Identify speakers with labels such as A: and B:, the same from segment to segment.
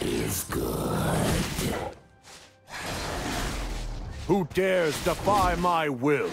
A: is good.
B: Who dares defy my will?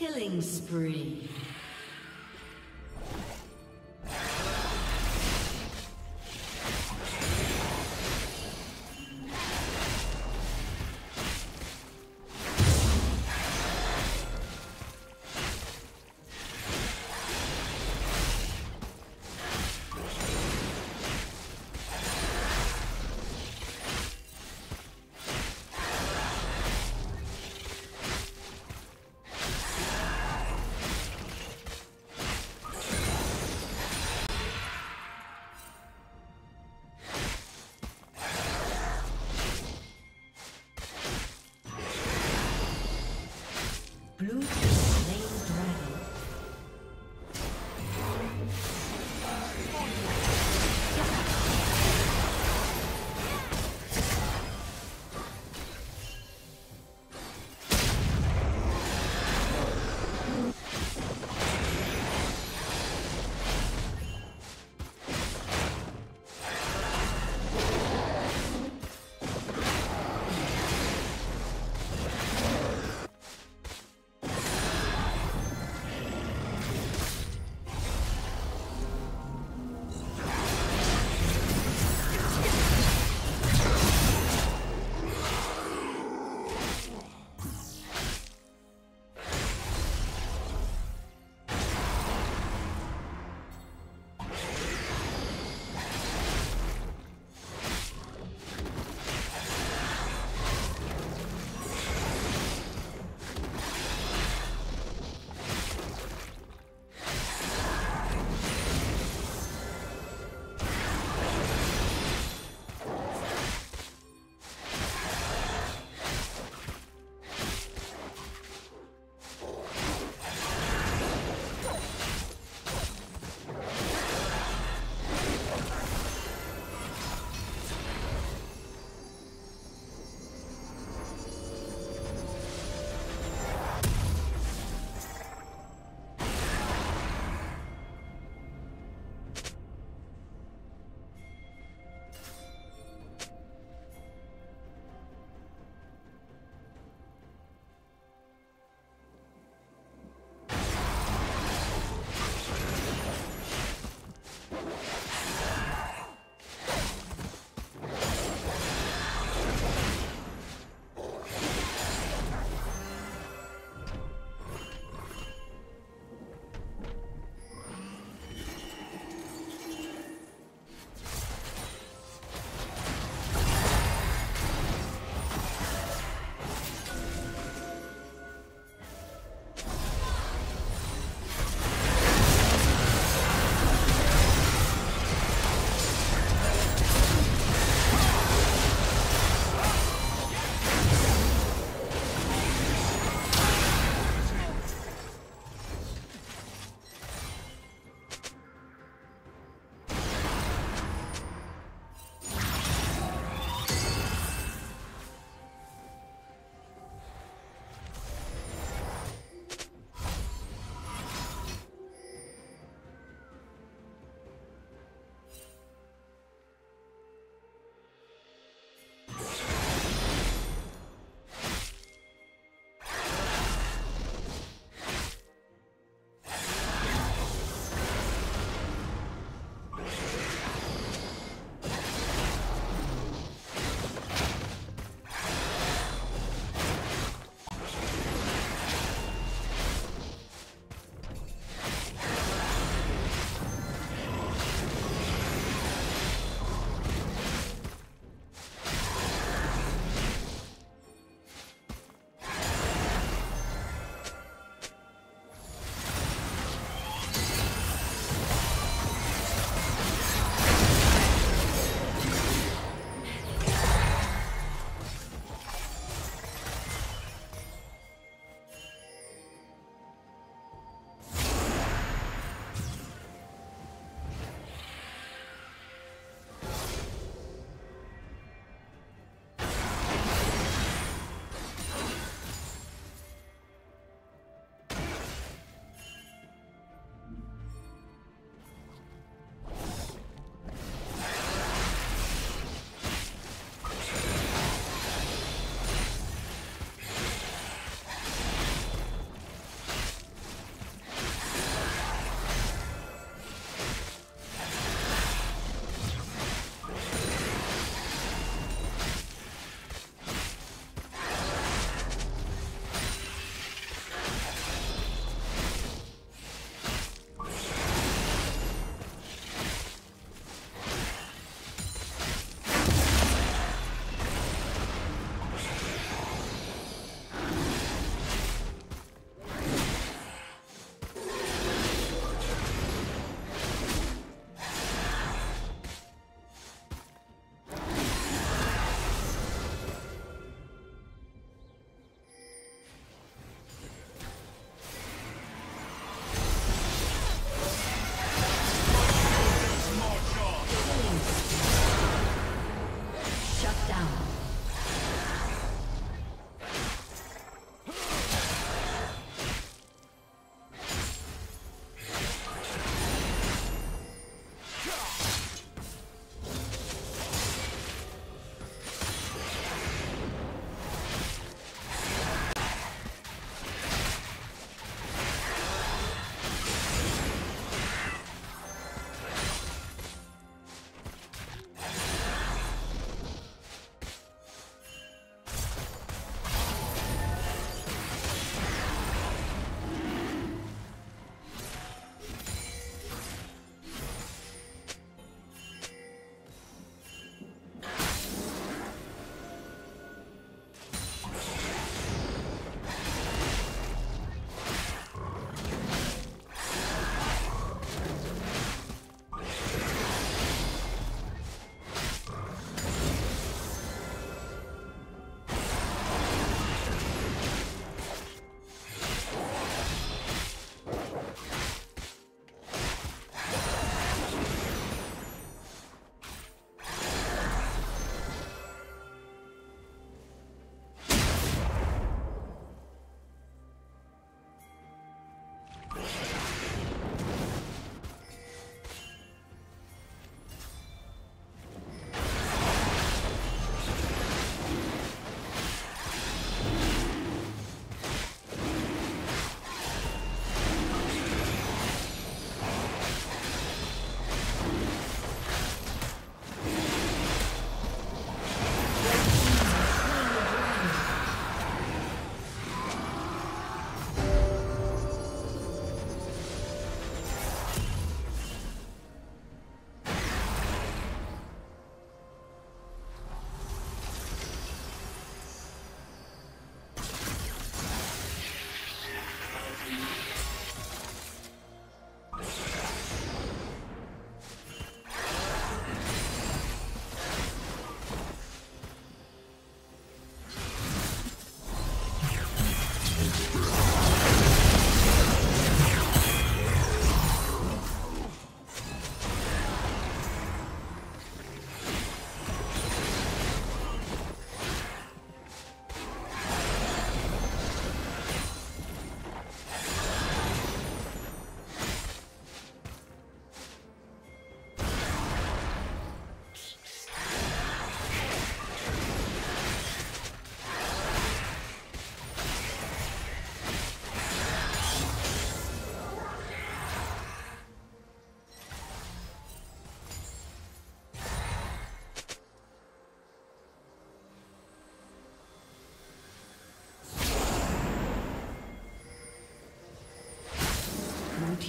C: Killing spree.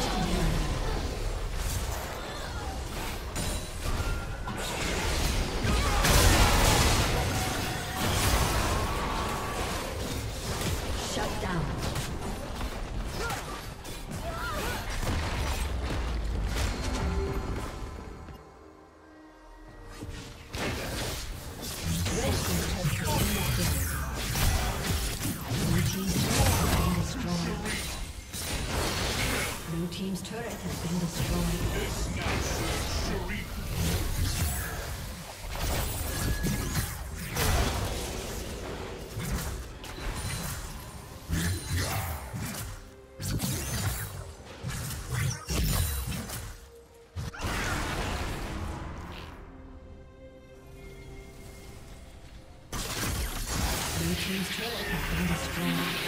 C: Shut down. Been destroyed.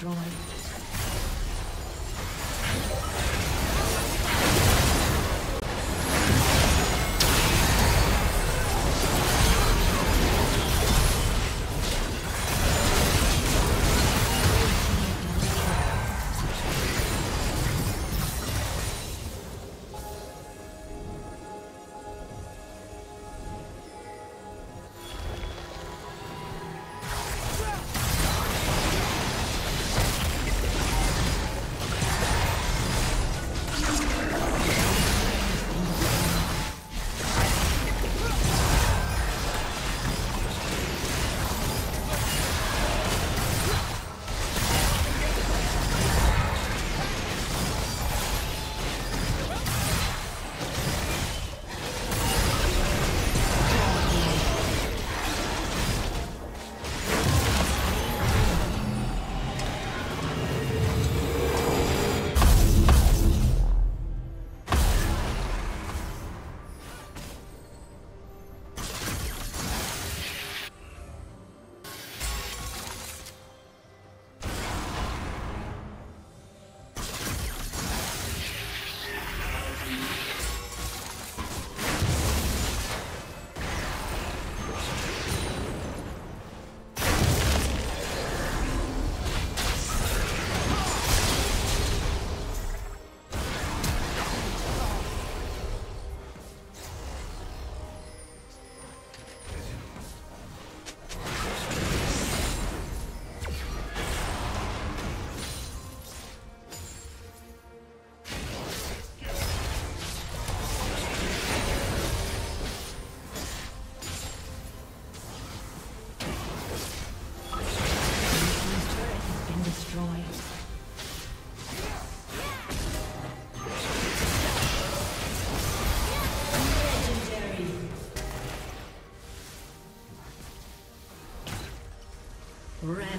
C: Destroyed.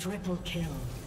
C: Triple kill.